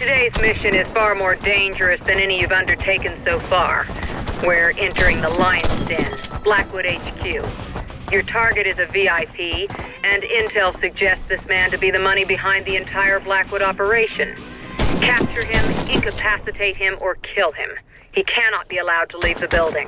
Today's mission is far more dangerous than any you've undertaken so far. We're entering the Lion's Den, Blackwood HQ. Your target is a VIP, and intel suggests this man to be the money behind the entire Blackwood operation. Capture him, incapacitate him, or kill him. He cannot be allowed to leave the building.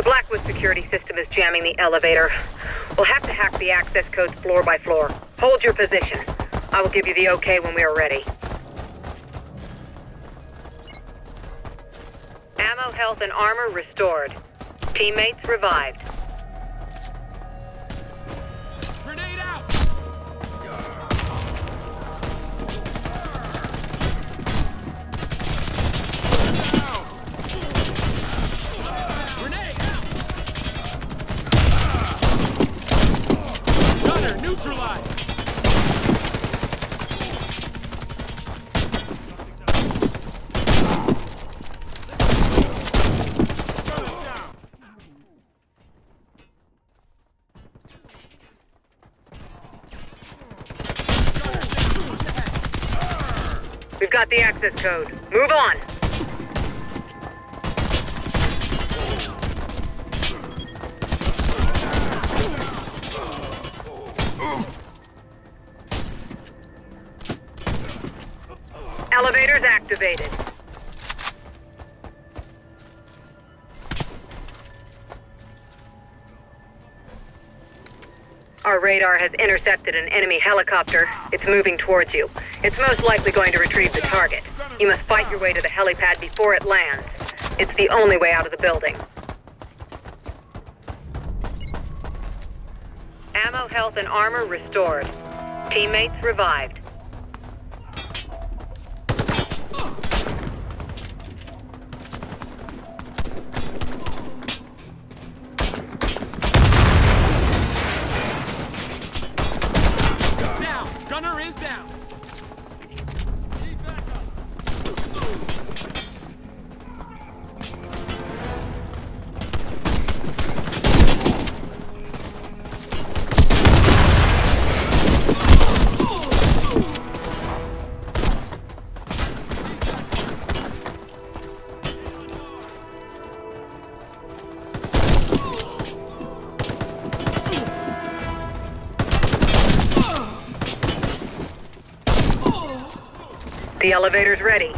The Blackwood security system is jamming the elevator. We'll have to hack the access codes floor by floor. Hold your position. I will give you the okay when we are ready. Ammo, health, and armor restored. Teammates revived. We've got the access code. Move on. Elevators activated. Our radar has intercepted an enemy helicopter. It's moving towards you. It's most likely going to retrieve the target. You must fight your way to the helipad before it lands. It's the only way out of the building. Ammo, health, and armor restored. Teammates revived. The elevator's ready.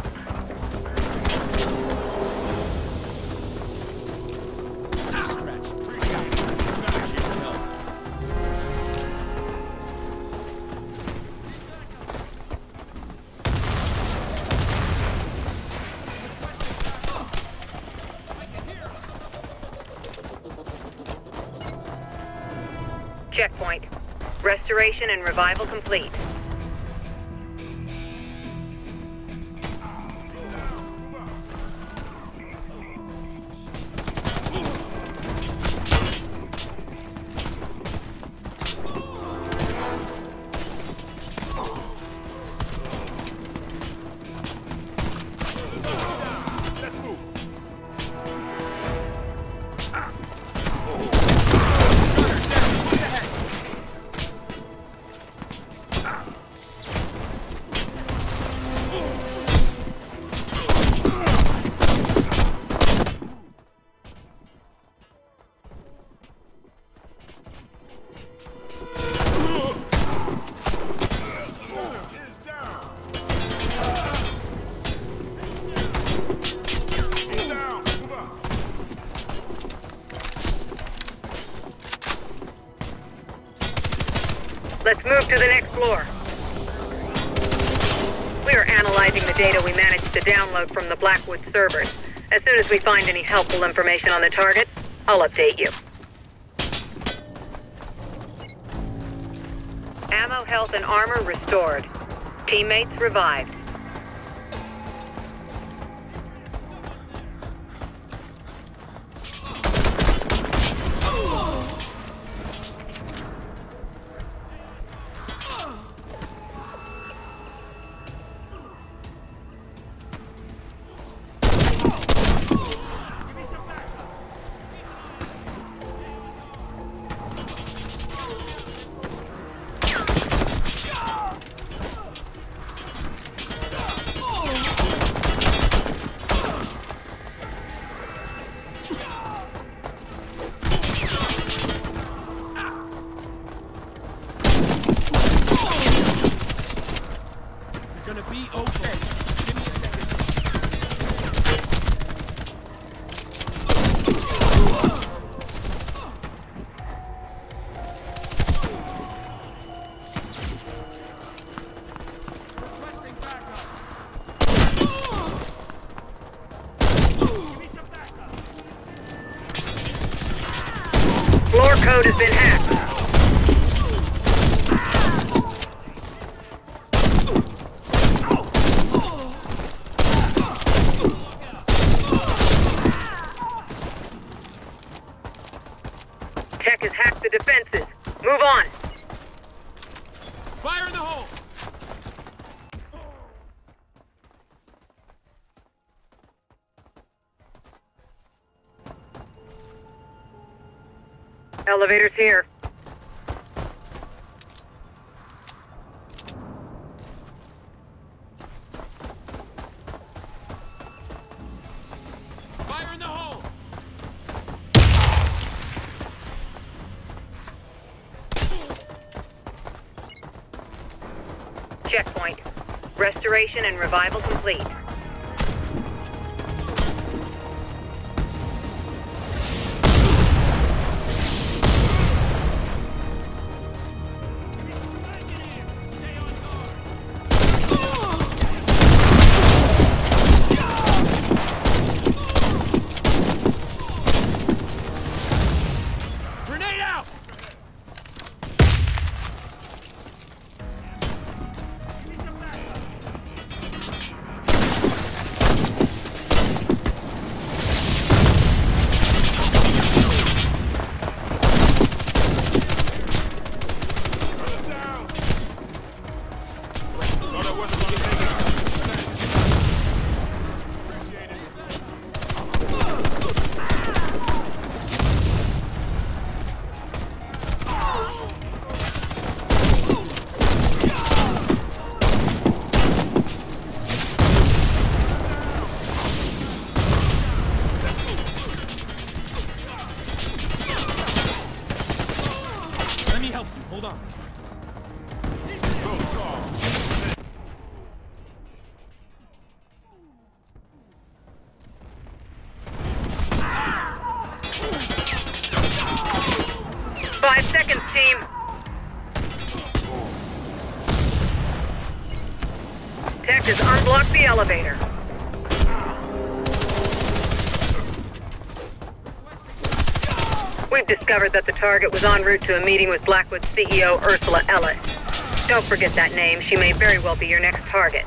Checkpoint. Restoration and revival complete. Analyzing the data we managed to download from the Blackwood servers. As soon as we find any helpful information on the target, I'll update you. Ammo, health, and armor restored. Teammates revived. Be okay. Give me a second. Floor code has been hacked. Tech has hacked the defenses. Move on. Fire in the hole! Elevator's here. Checkpoint. Restoration and revival complete. Help you. Hold on. Five seconds, team. Tech has unblocked the elevator. We've discovered that the target was en route to a meeting with Blackwood CEO Ursula Ellis. Don't forget that name. She may very well be your next target.